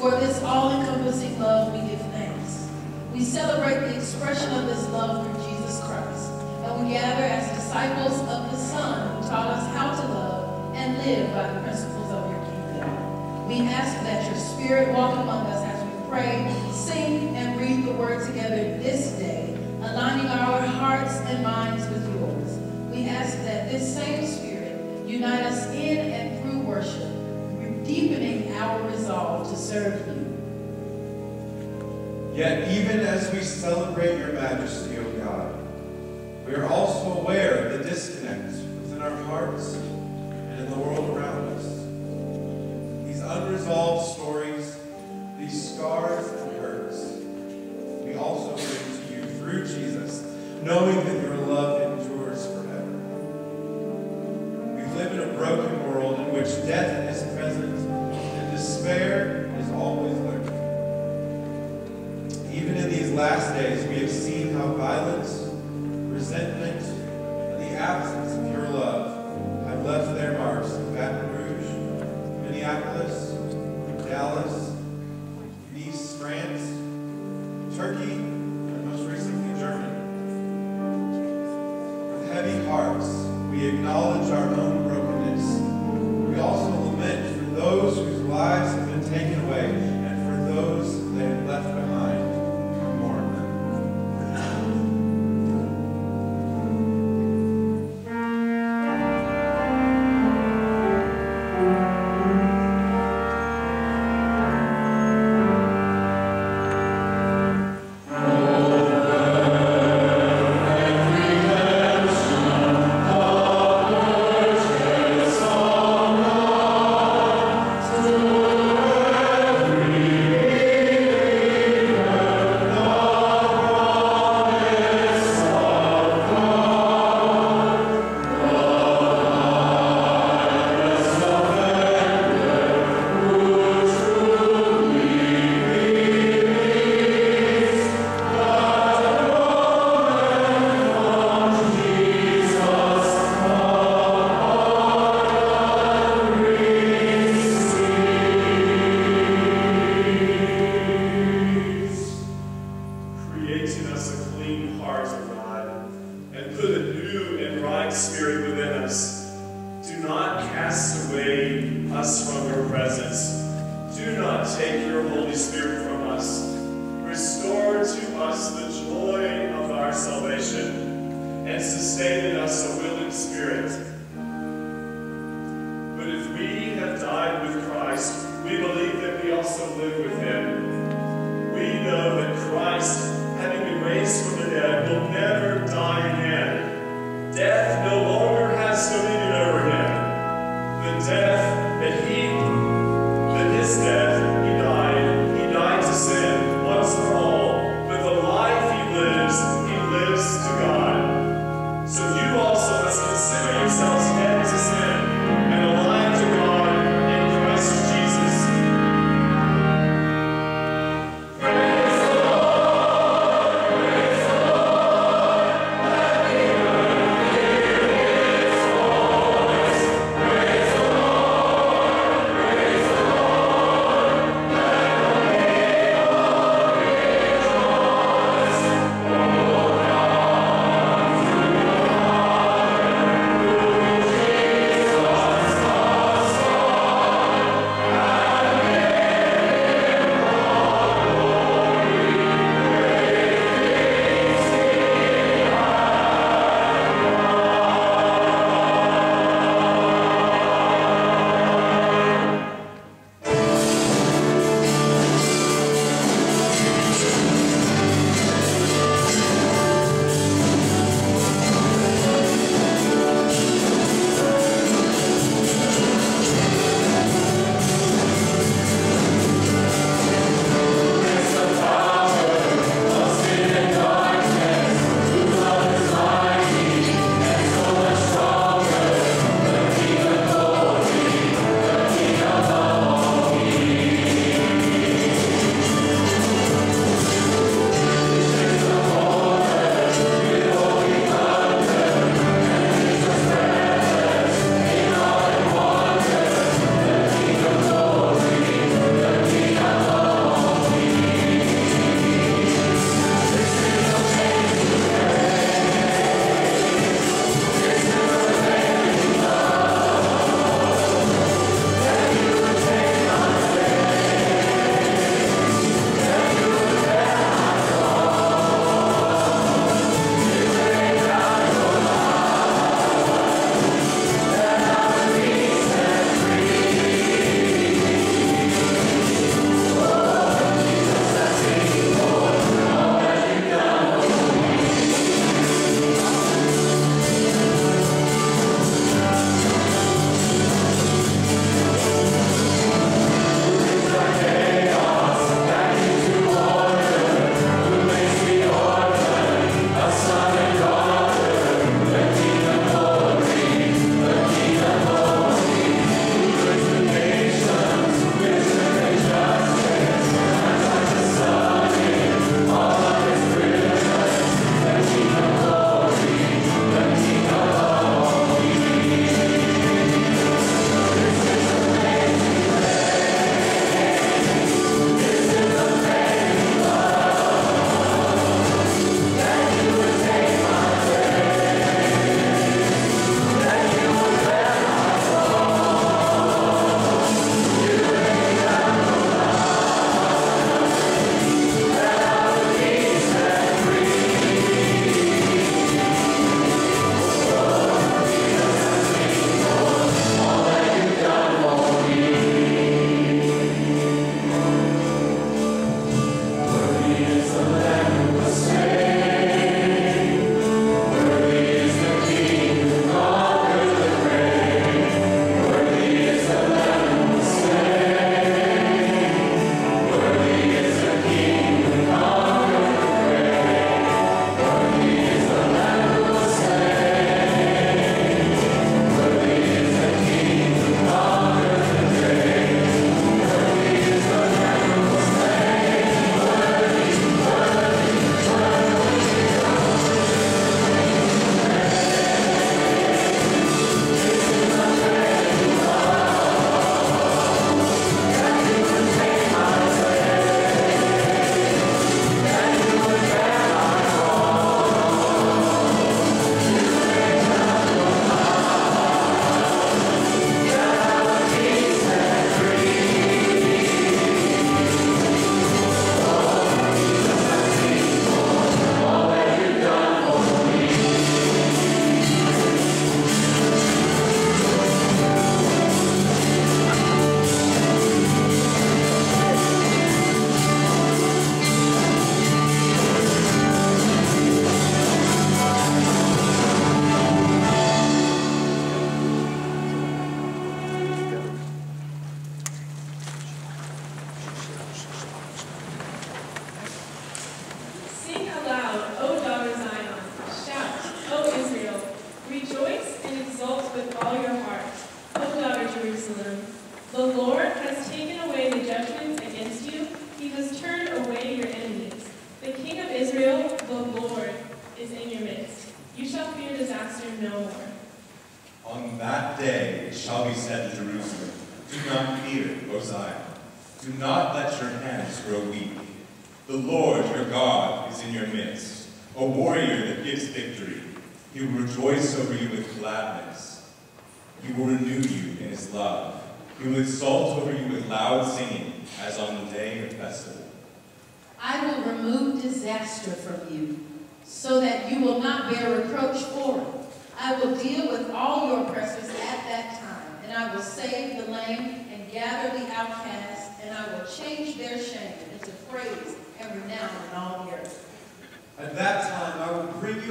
For this all-encompassing love, we give thanks. We celebrate the expression of this love through Jesus Christ, and we gather as disciples of the Son who taught us how to love and live by the principles of your kingdom. We ask that your spirit walk among us as we pray, sing, and read the word together this day, aligning our hearts and minds with yours. We ask that this same spirit unite us in and through worship, deepening our resolve to serve you. Yet even as we celebrate your majesty, O God, we are also aware of the disconnect within our hearts and in the world around us. These unresolved stories, these scars and hurts, we also bring to you through Jesus, knowing that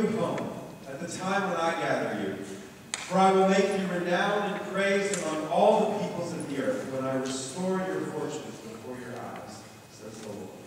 you at the time when I gather you. For I will make you renowned and praised among all the peoples of the earth when I restore your fortunes before your eyes, says the Lord.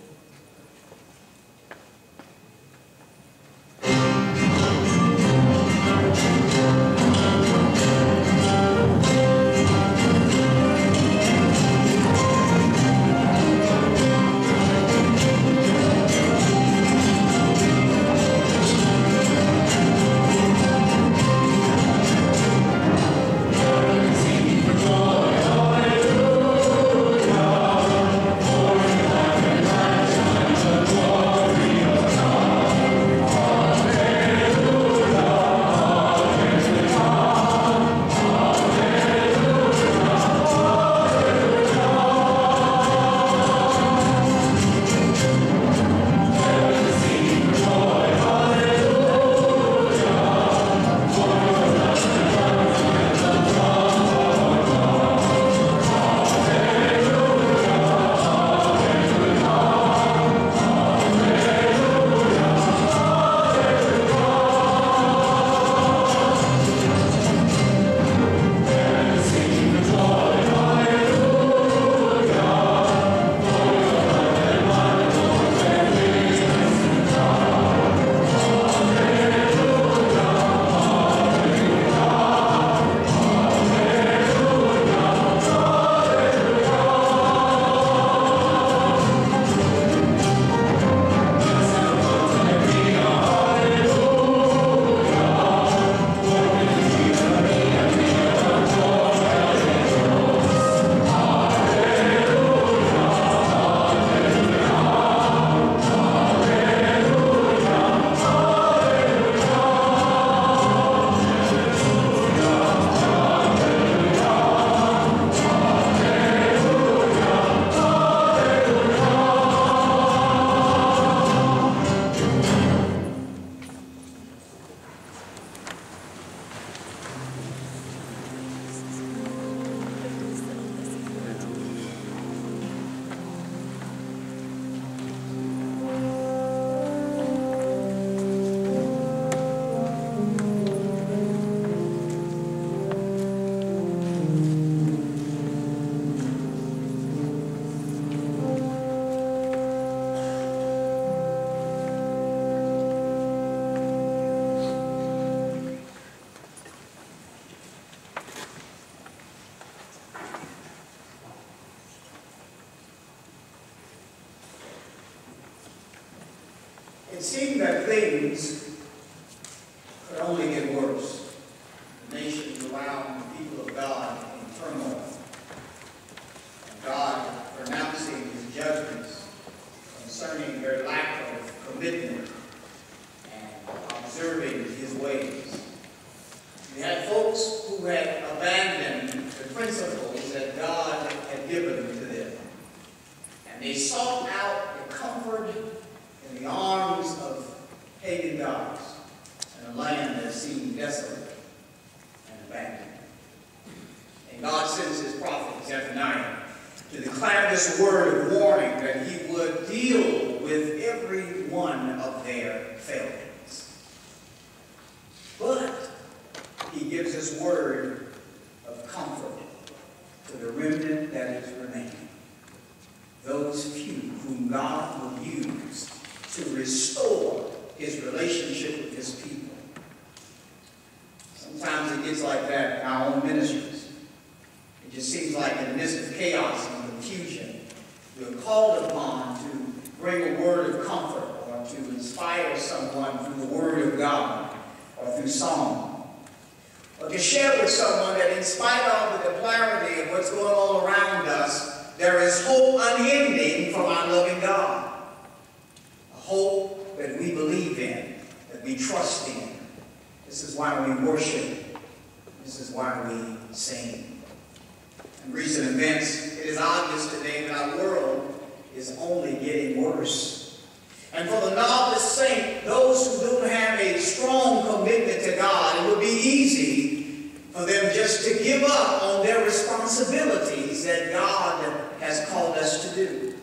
And for the novice saint, those who don't have a strong commitment to God, it would be easy for them just to give up on their responsibilities that God has called us to do.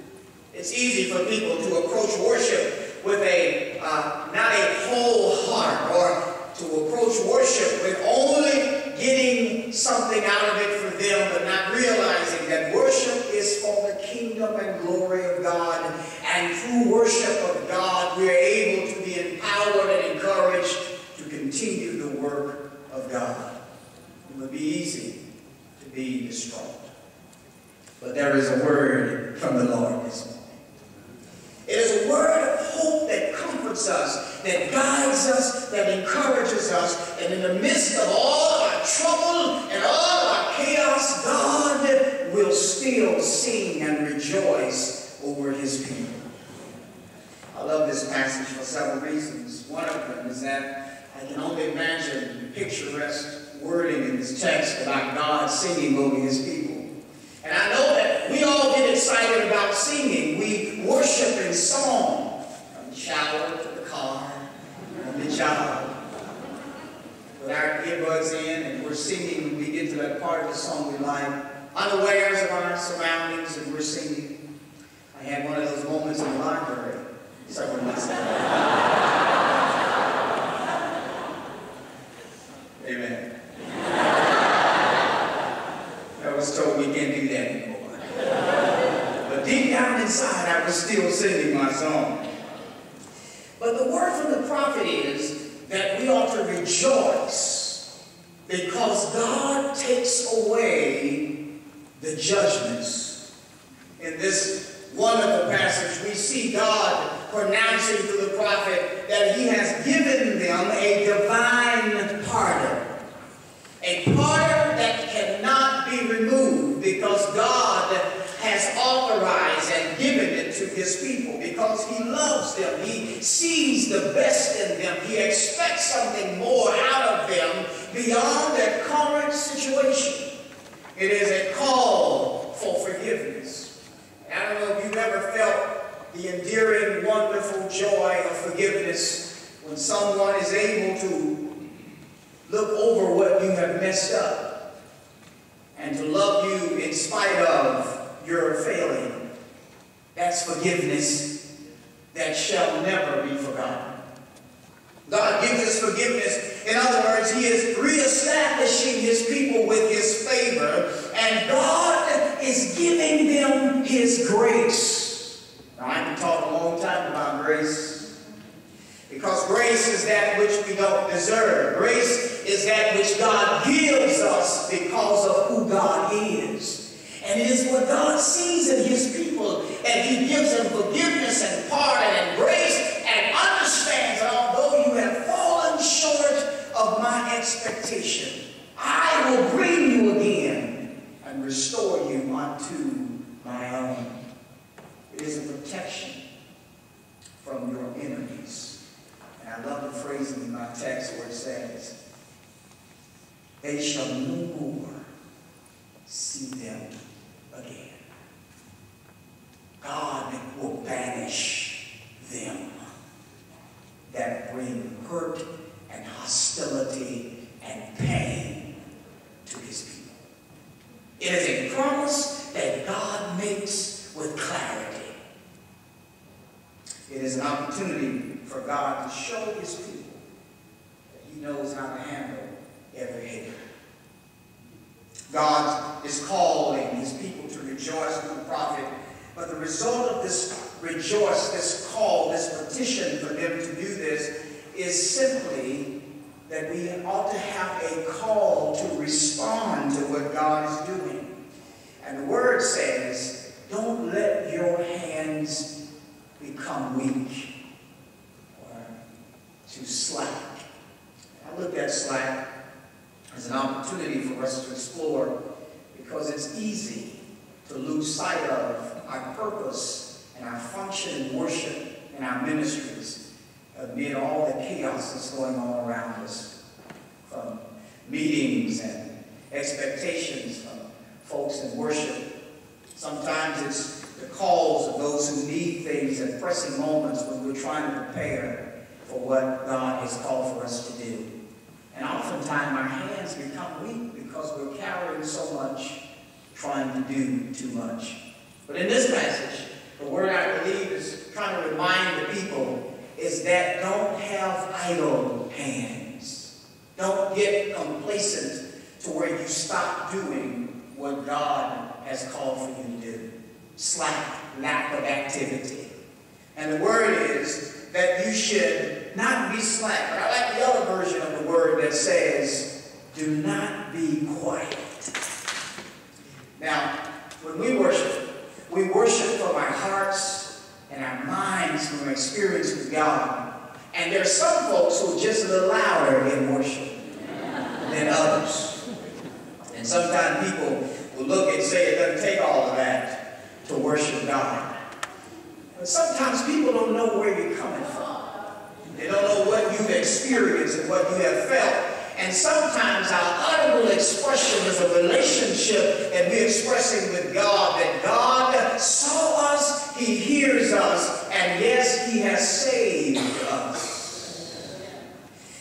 It's easy for people to approach worship with a uh, not a whole heart or to approach worship with only getting something out of it for them, but not realizing that worship is for the kingdom and glory of God. And through worship of God, we are able to be empowered and encouraged to continue the work of God. It would be easy to be distraught. But there is a word from the Lord this morning. It is a word of hope that comforts us, that guides us, that encourages us. And in the midst of all of our trouble and all of our chaos, God will still sing and rejoice over his people. I love this passage for several reasons. One of them is that I can only imagine the picturesque wording in this text about God singing over his people. And I know that we all get excited about singing. We worship in song, from the shower to the car, on the job. With our earbuds in and we're singing we get to that part of the song we like, unawares of our surroundings and we're singing. I had one of those moments in the library several months ago. Grace is that which God gives us because of who God is. And it is what God sees in His people. And He gives them forgiveness and pardon and grace and understands that although you have fallen short of my expectation, I will bring you again and restore you unto my own. It is a protection from your enemies. I love the phrasing in my text where it says, They shall no more see them again. God will banish them that bring hurt and hostility and pain to his people. It is a promise that God makes with clarity. It is an opportunity for God to show his people that he knows how to handle every hater. God is calling his people to rejoice through the prophet, but the result of this rejoice, this call, this petition for them to do this is simply that we ought to have a call to respond to what God is doing. And the word says, don't let your hands become weak too slack. I looked at slack as an opportunity for us to explore because it's easy to lose sight of our purpose and our function in worship and our ministries amid all the chaos that's going on around us from meetings and expectations from folks in worship. Sometimes it's the calls of those who need things at pressing moments when we're trying to prepare for what God has called for us to do. And oftentimes our hands become weak because we're carrying so much, trying to do too much. But in this passage, the word I believe is trying to remind the people is that don't have idle hands. Don't get complacent to where you stop doing what God has called for you to do. Slack, lack of activity. And the word is that you should not be slack. But I like the other version of the word that says, do not be quiet. Now, when we worship, we worship from our hearts and our minds from our experience with God. And there are some folks who are just a little louder in worship than others. And sometimes people will look and say it doesn't take all of that to worship God. Sometimes people don't know where you're coming from. They don't know what you've experienced and what you have felt. And sometimes our audible expression is a relationship that we're expressing with God, that God saw us, He hears us, and yes, He has saved us.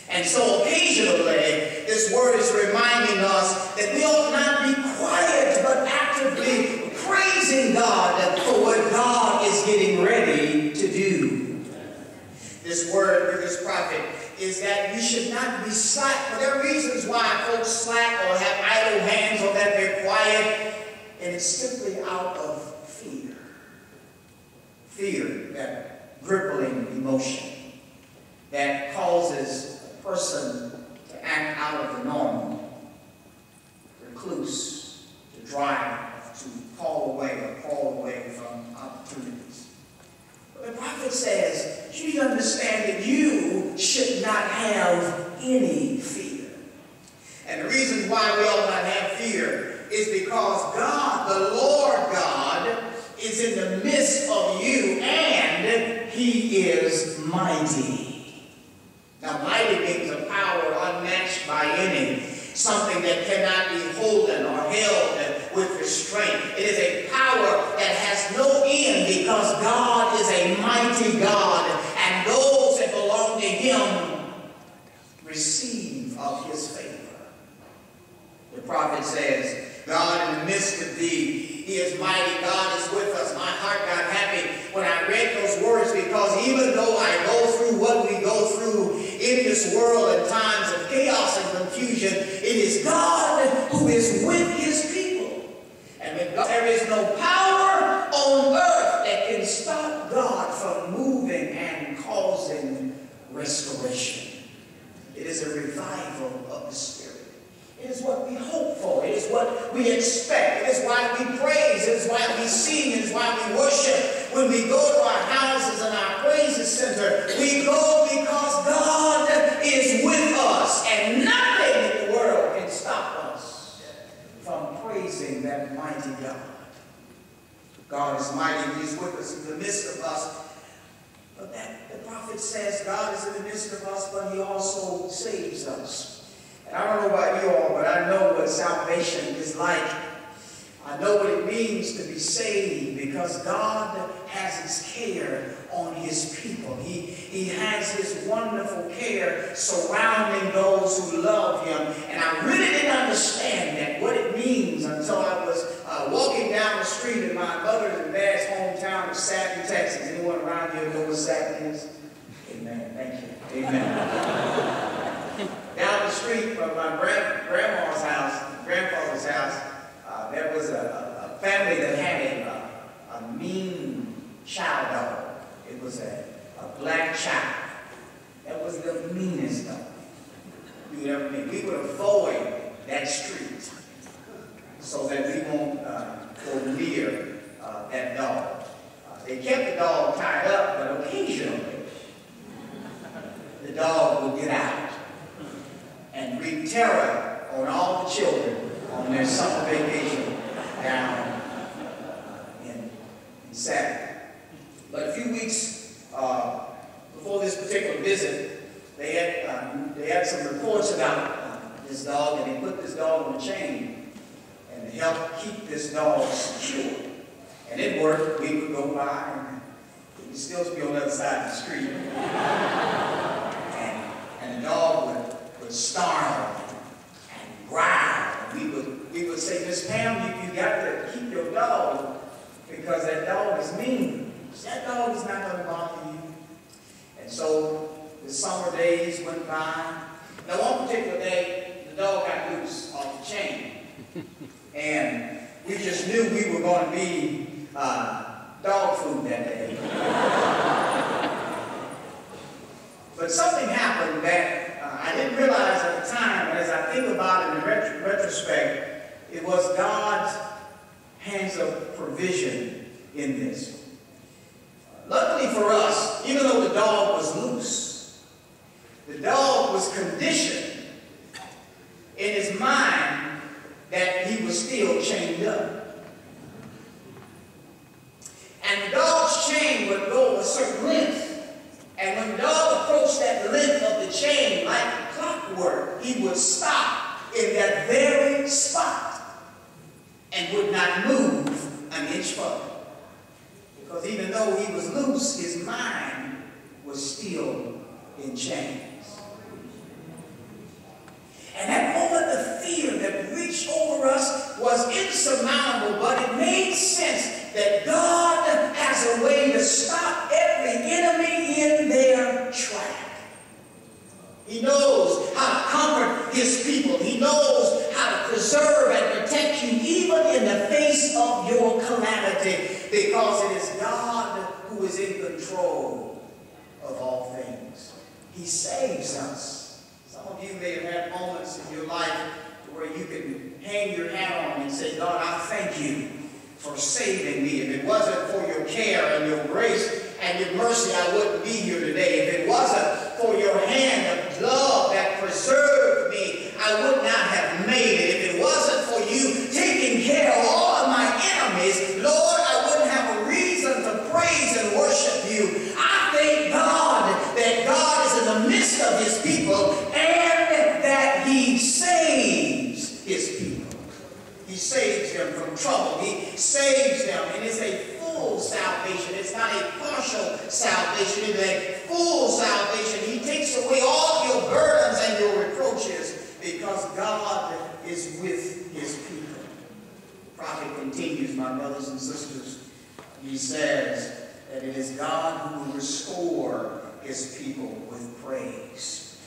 And so occasionally, this word is reminding us that we ought not be quiet, but actively praising God for what God is getting ready to do. This word through this prophet is that you should not be slack. But there are reasons why folks slack or have idle hands or that they're quiet. And it's simply out of fear. Fear, that crippling emotion that causes a person to act out of the normal, recluse, to drive, to call away or crawl away from opportunities. But the prophet says, you need to understand that you should not have any fear. And the reason why we ought not have fear is because God, the Lord God, is in the midst of you and he is mighty. Now, mighty means a power unmatched by any, something that cannot be holden or held with restraint. It is a power that has no end because God is a mighty God, and those that belong to him receive of his favor. The prophet says, God in the midst of thee, he is mighty. God is with us. My heart got happy when I read those words because even though I go through what we go through in this world in times of chaos and confusion, it is God who is with his people. And with God, there is no power on earth that can stop God from moving and causing restoration. It is a revival of the Spirit. It is what we hope for. It is what we expect. It is why we praise. It is why we sing. It is why we worship. When we go to our houses and our praises center, we go because God is with us and nothing in the world can stop us from praising that mighty God. God is mighty. He is with us in the midst of us. But that the prophet says God is in the midst of us, but he also saves us. And I don't know about you all, but I know what salvation is like. I know what it means to be saved because God has his care on his people. He, he has his wonderful care surrounding those who love him. And I really didn't understand that, what it means, until I was uh, walking down the street in my mother's and dad's hometown of Satin, Texas. Anyone around here know what Satin is? Amen. Thank you. Amen. down the street from my grand, grandma's house, grandfather's house, uh, there was a, a, family that had a, a, mean chow dog. It was a, a black chow. That was meanest you would ever. We would avoid that street so that we won't uh, go near uh, that dog. Uh, they kept the dog tied up, but occasionally the dog would get out and wreak terror on all the children on their summer vacation down in, in Saturday. But a few weeks uh, before this particular visit, they had, uh, they had some reports about uh, this dog, and they put this dog on a chain and helped keep this dog secure. And it worked. We would go by, and we'd still be on the other side of the street. and, and the dog would, would snarl and growl. And we would, we would say, Miss Pam, you, you got to keep your dog because that dog is mean. That dog is not going to bother you. And so the summer days went by. Now, one particular day, the dog got loose off the chain. And we just knew we were going to be uh, dog food that day. but something happened that uh, I didn't realize at the time, but as I think about it in ret retrospect, it was God's hands of provision in this. Luckily for us, even though the dog was loose, the dog was conditioned in his mind that he was still chained up. And the dog's chain would go a certain length. And when the dog approached that length of the chain, like clockwork, he would stop in that very spot and would not move an inch further. Because even though he was loose, his mind was still in chains. And that moment of fear that reached over us was insurmountable, but it made sense that God has a way to stop every enemy in their track. He knows how to comfort his people. He knows how to preserve and protect you even in the face of your calamity because it is God who is in control of all things. He saves us. Some of you may have had moments in your life where you can hang your hat on and say, God, I thank you for saving me. If it wasn't for your care and your grace and your mercy, I wouldn't be here today. If it wasn't for your hand of love that preserved me, I would not have made it. If it wasn't for you taking care of all of my enemies, Lord, I wouldn't have a reason to praise and worship you. I thank God that God is in the midst of his people and that he saves his people. He saves them from trouble. He saves them, and it's a full salvation. It's not a partial salvation. It's a full salvation. He takes away all your burdens and your reproaches because God is with his people. The prophet continues, my brothers and sisters. He says that it is God who will restore his people with praise.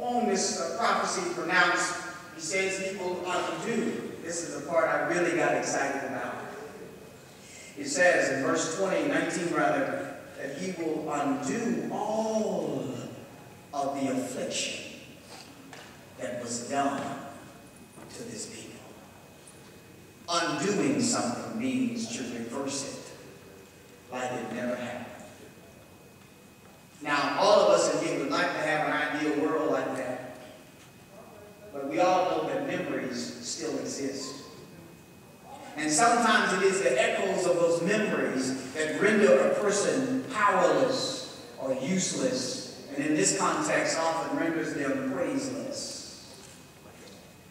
On this uh, prophecy pronounced, he says he will undo. This is the part I really got excited about. It says in verse 20, 19 rather, that he will undo all of the affliction that was done to this people. Undoing something means to reverse it like it never happened. Now, all of us in here would like to have an ideal world like that. But we all know that memories still exist. And sometimes it is the echoes of those memories that render a person powerless or useless. And in this context, often renders them praiseless.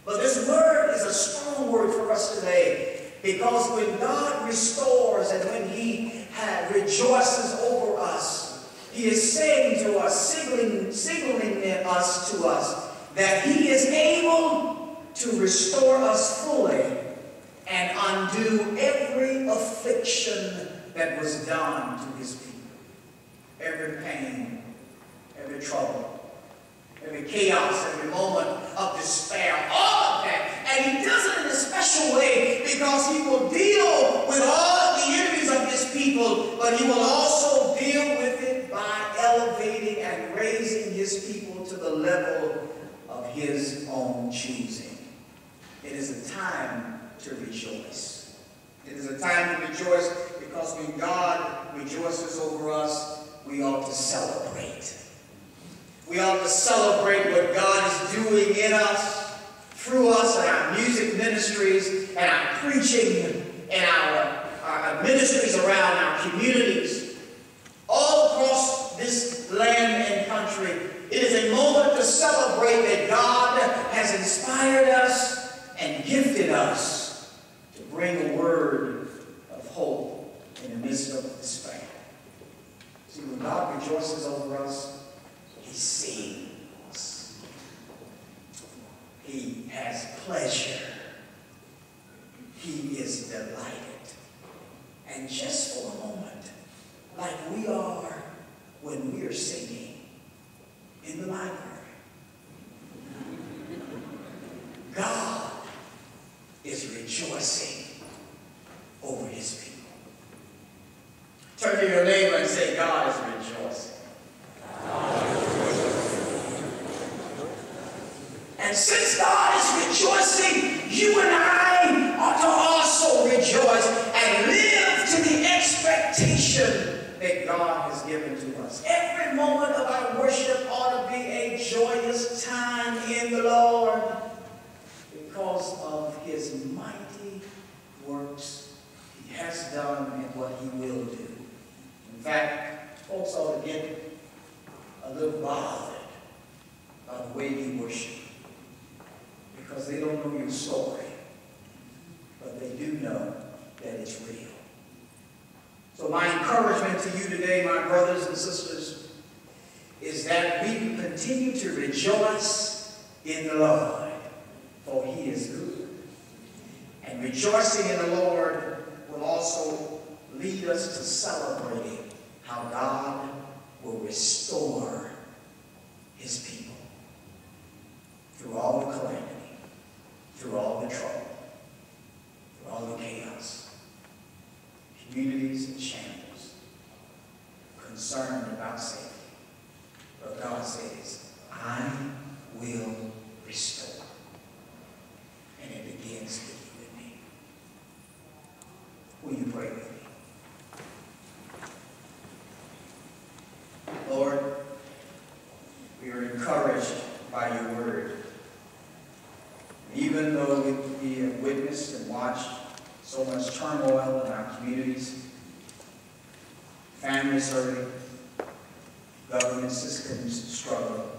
But this word is a strong word for us today because when God restores and when He rejoices over us, He is saying to us, signaling, signaling us to us, that He is able to restore us fully and undo every affliction that was done to His people. Every pain, every trouble, every chaos, every moment of despair, all of that. And He does it in a special way because He will deal with all of the enemies of His people, but He will also deal with it by elevating and raising His people to the level His own choosing. It is a time to rejoice. It is a time to rejoice because when God rejoices over us, we ought to celebrate. We ought to celebrate what God is doing in us through us and our music ministries and our preaching and our, our ministries around our communities, all across this land and country. It is a moment to celebrate that God has inspired us and gifted us to bring a word of hope in the midst of despair. See, when God rejoices over us, He sings. He has pleasure. He is delighted. And just for a moment, like we are when we are singing in the library, God is rejoicing over his people. Turn to your neighbor and say, God is rejoicing. And since God is rejoicing, you and I ought to also rejoice and live to the expectation that God has given to us. Every moment of our worship ought to be a joyous time in the Lord because of his mighty works he has done and what he will do. In fact, folks ought to get a little bothered by the way you worship because they don't know your story, but they do know that it's real. So my encouragement to you today, my brothers and sisters, is that we continue to rejoice in the Lord, for he is good. And rejoicing in the Lord will also lead us to celebrating how God will restore his people through all the calamity, through all the trouble, through all the chaos. Communities in shambles, concerned about safety. But God says, I will restore. And it begins with you and me. Will you pray with me? Lord, we are encouraged by your word. Even though we have witnessed and watched so much turmoil in our communities, families hurting, government systems struggling,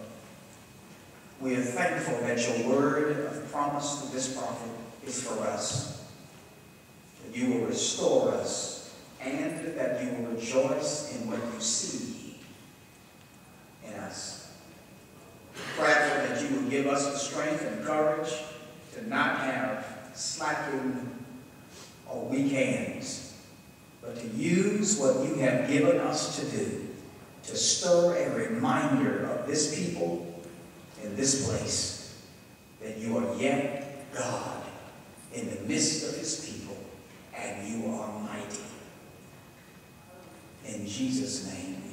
we are thankful that your word of promise to this prophet is for us. That you will restore us and that you will rejoice in what you see in us. Prayerful that you will give us the strength and courage to not have slacking or weak hands, but to use what you have given us to do to stir a reminder of this people in this place that you are yet God in the midst of his people and you are mighty. In Jesus' name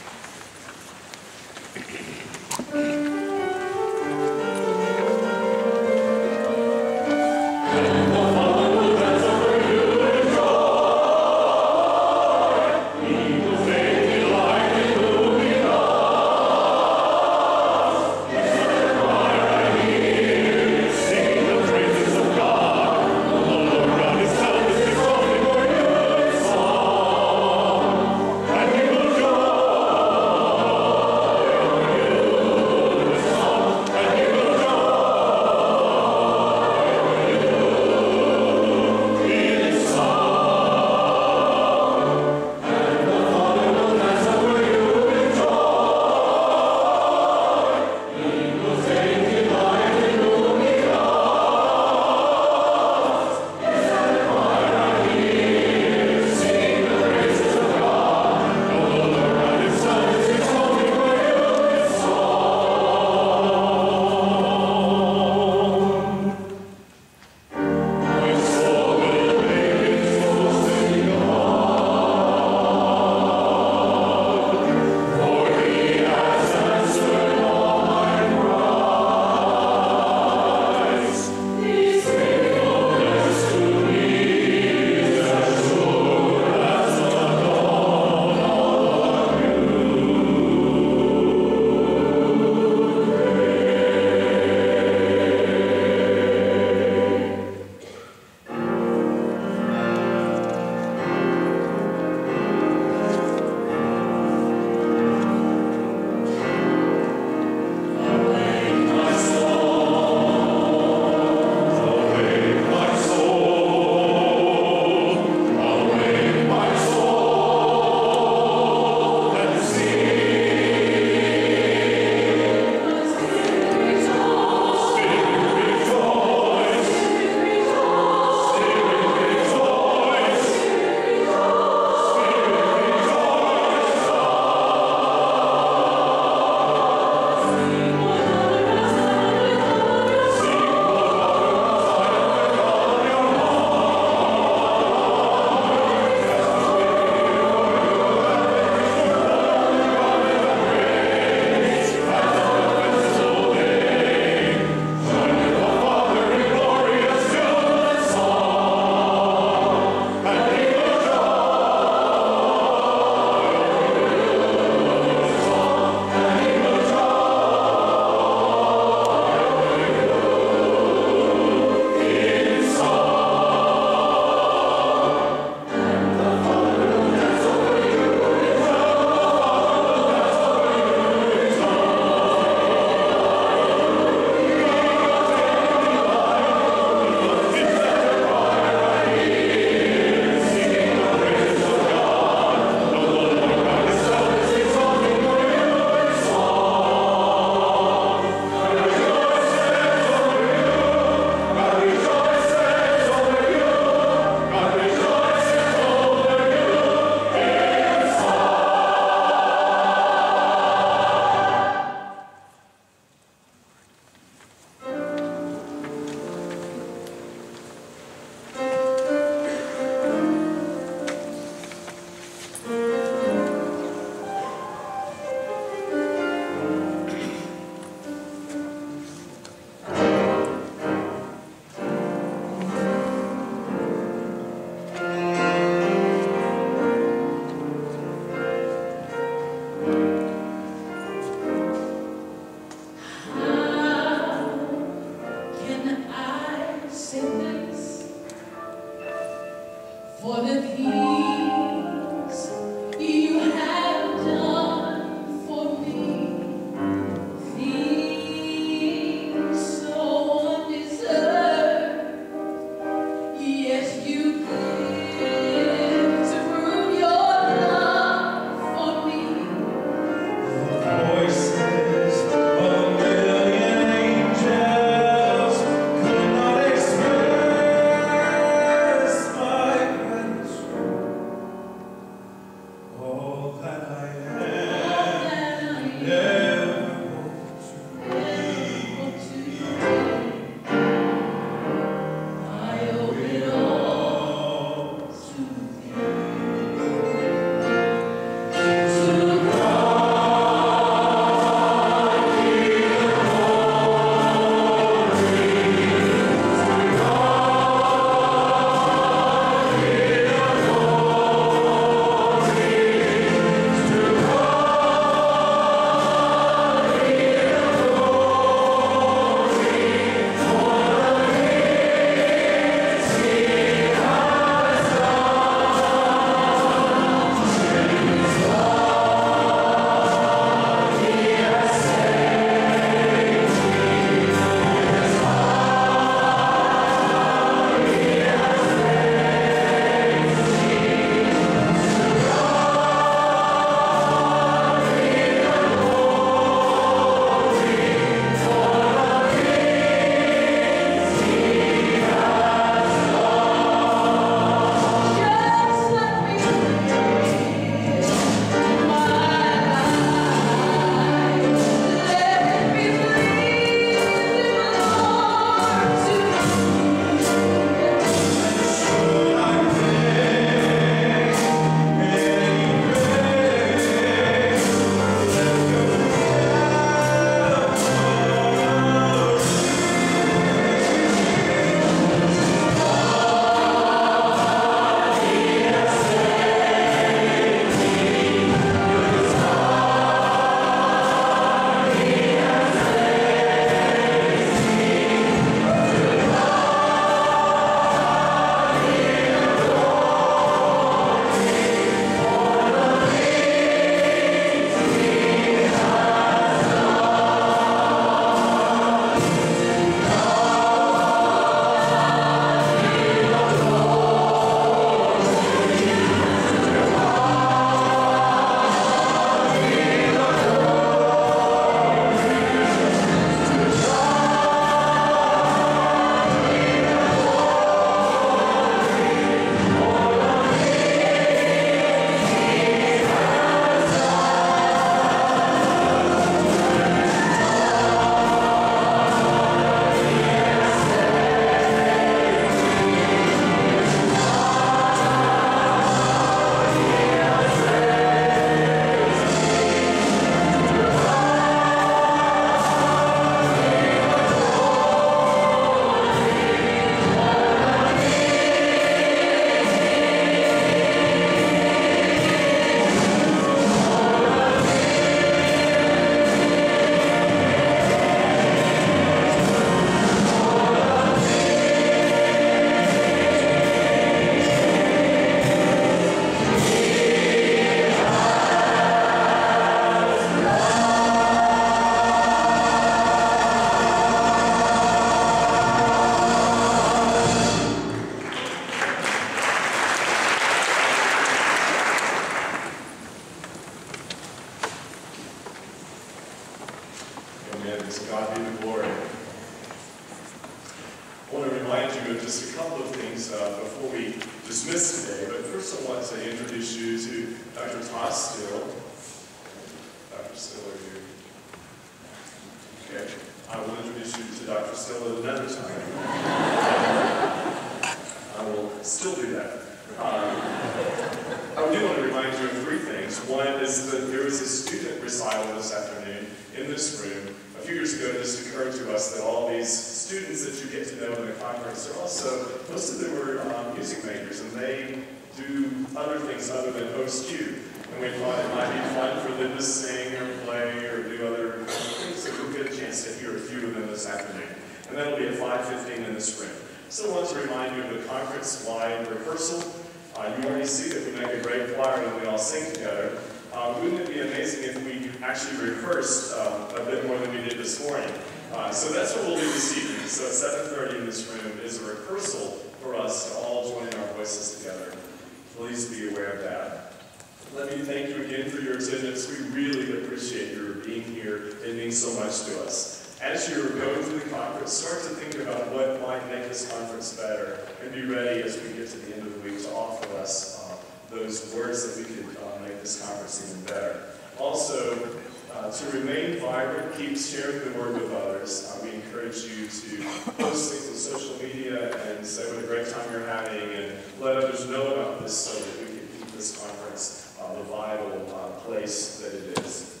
Also, uh, to remain vibrant, keep sharing the word with others. Uh, we encourage you to post things on social media and say what a great time you're having and let others know about this so that we can keep this conference uh, the vital uh, place that it is.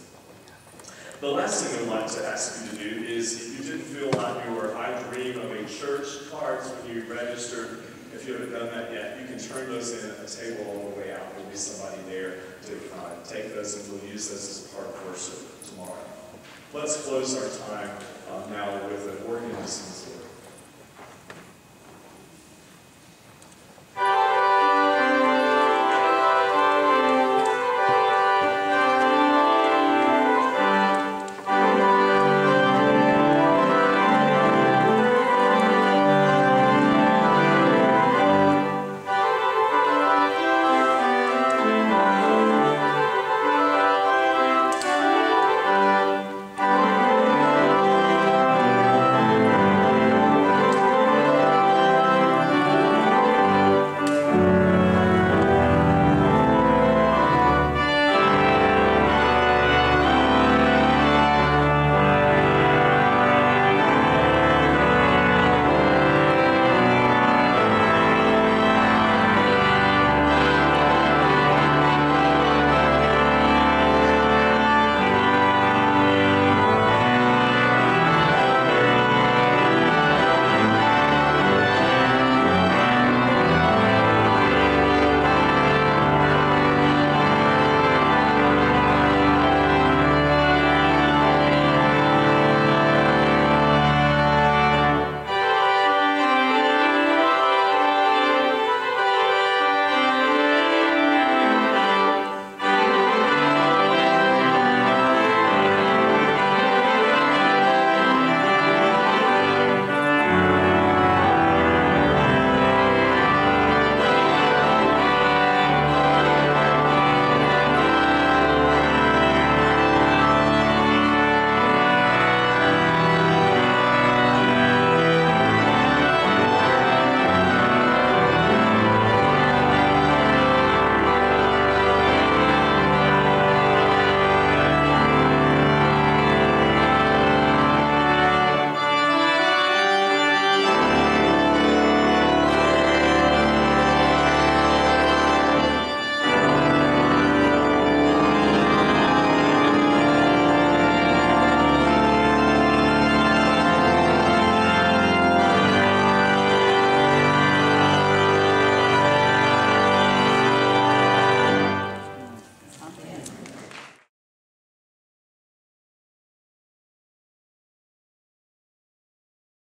The last thing I'd like to ask you to do is, if you didn't fill out your I Dream of a Church cards when you registered, if you haven't done that yet, you can turn those in at the table on the way out. There'll be somebody there to uh, take those and we'll use those as part of worship tomorrow. Let's close our time uh, now with an organism